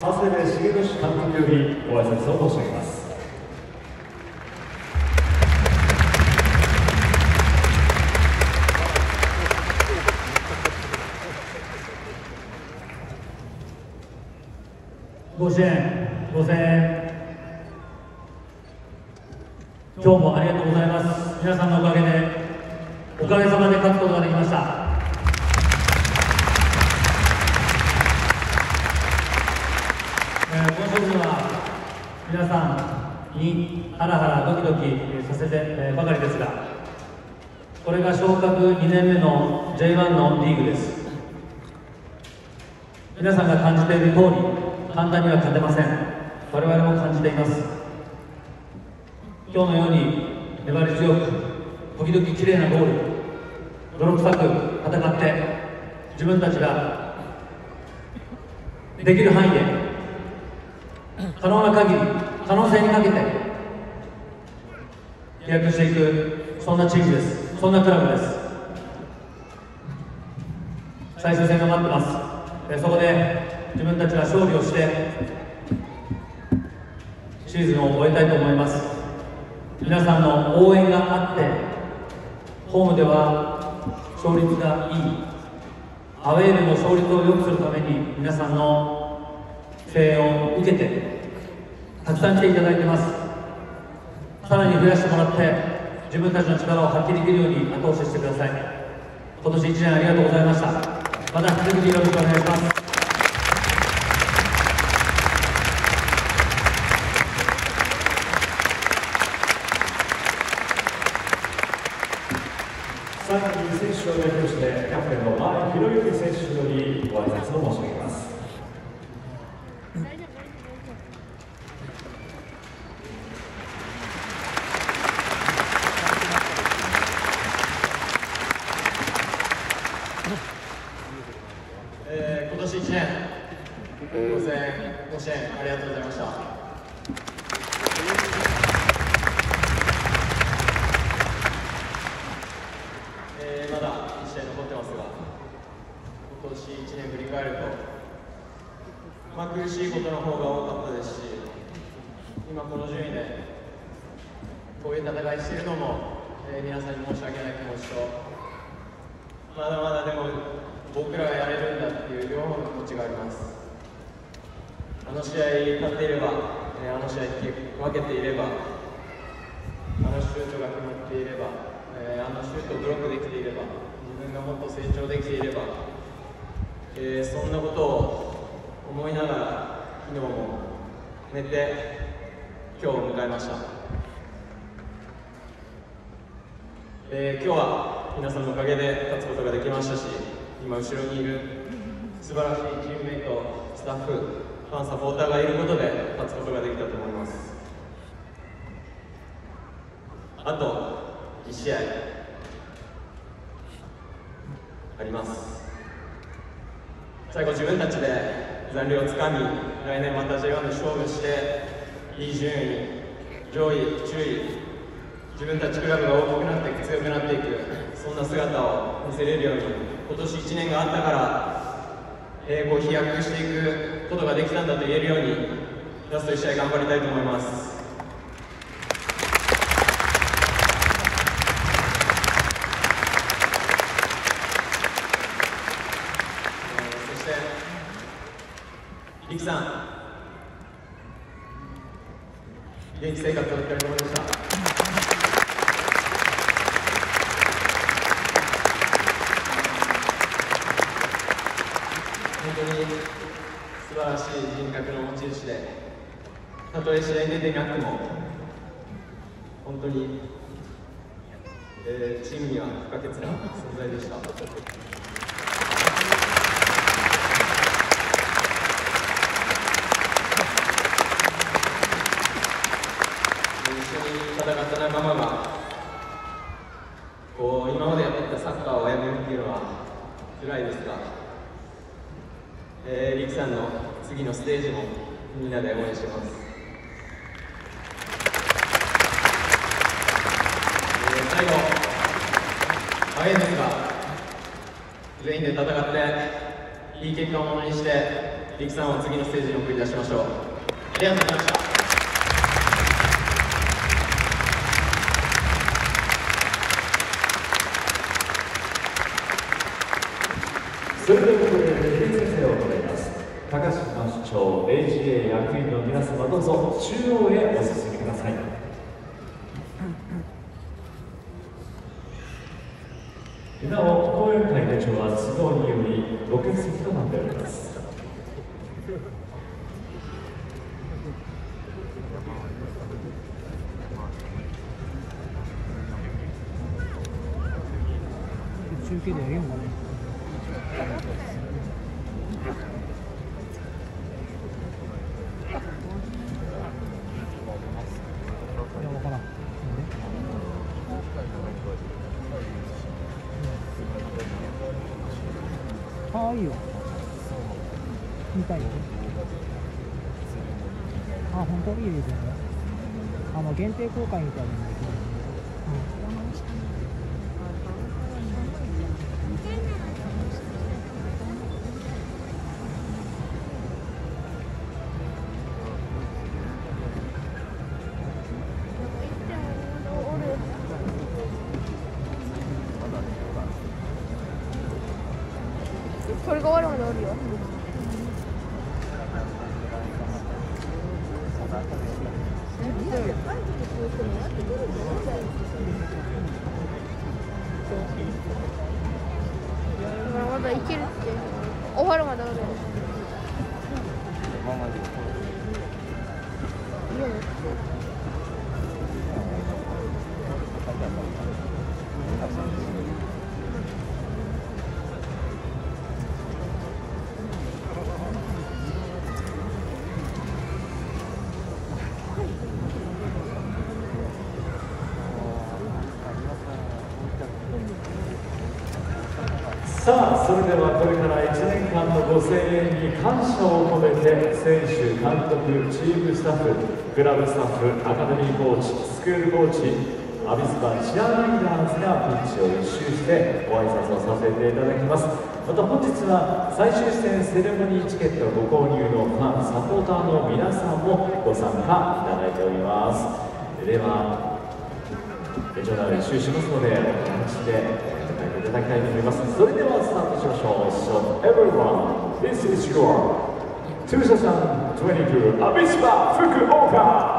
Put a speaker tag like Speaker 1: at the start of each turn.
Speaker 1: 長谷部重義監督よりご挨拶を申し上げます
Speaker 2: ご支援、ご声援、今日もありがとうございます。皆さんのおかげで、おかげさまで勝つことができました。えー、この勝負は、皆さんにハラハラドキドキさせてばかりですが、これが昇格2年目の J1 のリーグです。皆さんが感じている通り、簡単には勝てません。我々も感じています。今日のように粘り強く、時々綺麗なゴール、泥臭く戦って、自分たちができる範囲で、可能な限り、可能性にかけて、飛躍していく、そんなチームです。そんなクラブです。最終戦が待ってます。えそこで自分たちは勝利をしてシーズンを終えたいと思います皆さんの応援があってホームでは勝率がいいアウェーでも勝率を良くするために皆さんの声援を受けてたくさん来ていただいてます。さらに増やしてもらって自分たちの力を発揮できるように後押ししてください。今年1年ありがとうございました。また引き続きよろしくお願いします。
Speaker 1: さらに選手を代表してキャプテンの前博之選手よりご挨拶を申し上げます
Speaker 3: えー今年1年ご声援ご支援ありがとうございましたえーまだ1試合残ってますが今年1年振り返ると、まあ、苦しいことの方が多かったですし今この順位でこういう戦いしているのも、えー皆さんに申し訳ない気持ちとまだまだでも僕らがやれるんだっていう両方の気持ちがあります。あの試合勝っていれば、あの試合引き分けていればあのシュートが決まっていれば、あのシュートをブロックできていれば自分がもっと成長できていれば、えそんなことを思いながら昨日も寝て今日を迎えました、えー今日は皆さんのおかげで勝つことができましたし今後ろにいる素晴らしいチームメイトスタッフファンサポーターがいることで勝つことができたと思います。あと1試合あります。最後自分たちで残留をつかみ来年また J1 で勝負していい順位上位注意自分たちクラブが大きくなっていく強くなっていくそんな姿を見せれるように今年1年があったから、えーこう飛躍していくことができたんだと言えるようにラスト1試合頑張りたいと思います。そして、リキさん、現役生活お疲れ様しい人格の持ち主で、たとえ試合に出ていなくても、本当に、えーチームには不可欠な存在でした。一緒に戦った仲間がこう今までやってたサッカーをやめるっていうのは辛いですが、えー、リクさんの次のステージもみんなで応援してます、最後アウェーですが全員で戦っていい結果をものにして力さんを次のステージに送り出しましょう。ありがとうございました。
Speaker 1: それではここで先生を行います高島市長 AGA 役員の皆様どうぞ中央へお進みくださいなお講演会の長は都合によりご欠席となっております
Speaker 4: 中継でやるんだね。ああ、いいよ。見たいよ。あ、本当いいですよ、ね。あの、限定公開みたいなのできる
Speaker 5: これが終わるまでおるよ。まだいけるって。終わるまでおる。よ
Speaker 1: それではこれから1年間のご声援に感謝を込めて選手、監督、チームスタッフ、クラブスタッフ、アカデミーコーチ、スクールコーチ、アビスパチアライダーズがピッチを一周してご挨拶をさせていただきます。また本日は最終戦セレモニーチケットをご購入のファンサポーターの皆さんもご参加いただいております。では場内を一周しますのでお楽しみで戦っていただきたいと思います。それではスタートしましょう。So everyone, this is your 2022アビスパ福岡